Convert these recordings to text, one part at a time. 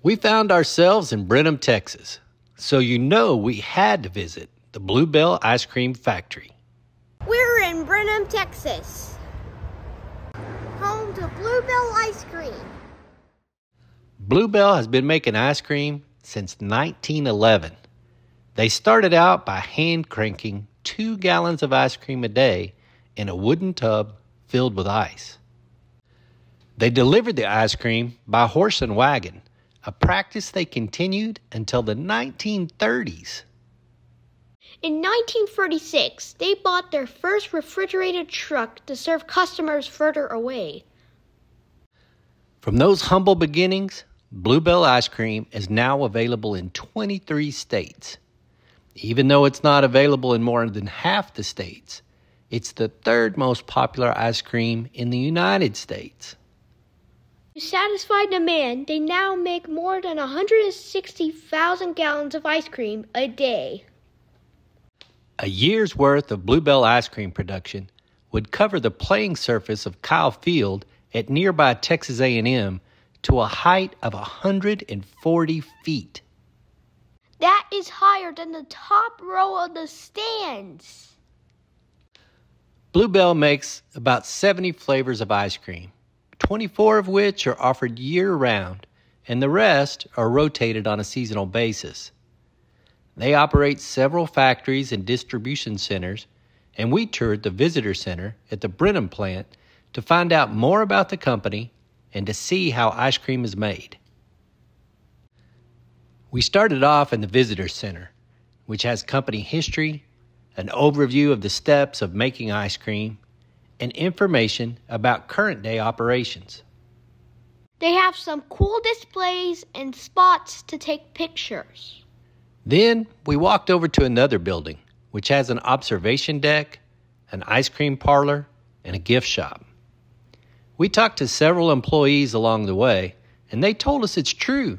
We found ourselves in Brenham, Texas, so you know we had to visit the Bluebell Ice Cream Factory. We're in Brenham, Texas, home to Bluebell Ice Cream. Bluebell has been making ice cream since 1911. They started out by hand cranking two gallons of ice cream a day in a wooden tub filled with ice. They delivered the ice cream by horse and wagon, a practice they continued until the 1930s. In 1946, they bought their first refrigerated truck to serve customers further away. From those humble beginnings, Bluebell ice cream is now available in 23 states. Even though it's not available in more than half the states, it's the third most popular ice cream in the United States. To satisfy demand, they now make more than 160,000 gallons of ice cream a day. A year's worth of Bluebell ice cream production would cover the playing surface of Kyle Field at nearby Texas A&M to a height of 140 feet. That is higher than the top row of the stands. Bluebell makes about 70 flavors of ice cream, 24 of which are offered year round, and the rest are rotated on a seasonal basis. They operate several factories and distribution centers, and we toured the visitor center at the Brenham plant to find out more about the company and to see how ice cream is made. We started off in the visitor center, which has company history, an overview of the steps of making ice cream, and information about current day operations. They have some cool displays and spots to take pictures. Then we walked over to another building, which has an observation deck, an ice cream parlor, and a gift shop. We talked to several employees along the way, and they told us it's true.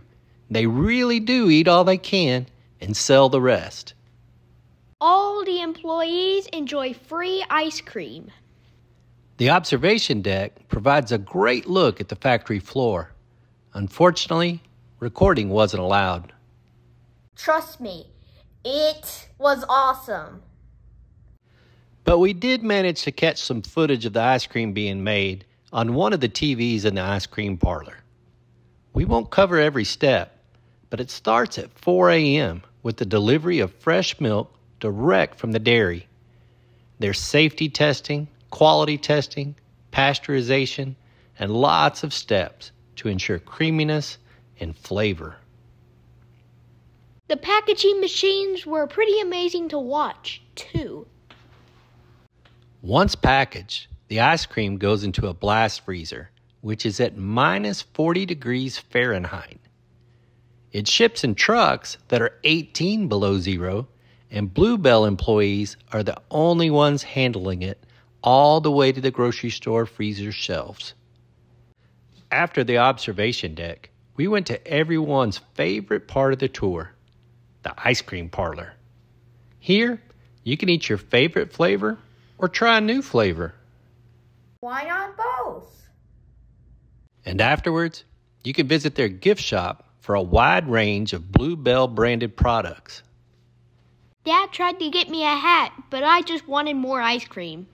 They really do eat all they can and sell the rest. All the employees enjoy free ice cream. The observation deck provides a great look at the factory floor. Unfortunately, recording wasn't allowed. Trust me, it was awesome. But we did manage to catch some footage of the ice cream being made on one of the TVs in the ice cream parlor. We won't cover every step, but it starts at 4 a.m. with the delivery of fresh milk direct from the dairy. There's safety testing, quality testing, pasteurization, and lots of steps to ensure creaminess and flavor. The packaging machines were pretty amazing to watch, too. Once packaged, the ice cream goes into a blast freezer, which is at minus 40 degrees Fahrenheit. It ships in trucks that are 18 below zero, and Bluebell employees are the only ones handling it all the way to the grocery store freezer shelves. After the observation deck, we went to everyone's favorite part of the tour the ice cream parlor. Here, you can eat your favorite flavor or try a new flavor. Why not both? And afterwards, you can visit their gift shop for a wide range of Bluebell branded products. Dad tried to get me a hat, but I just wanted more ice cream.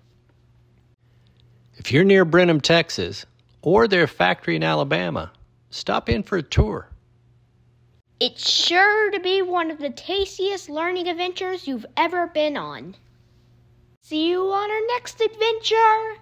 If you're near Brenham, Texas, or their factory in Alabama, stop in for a tour. It's sure to be one of the tastiest learning adventures you've ever been on. See you on our next adventure!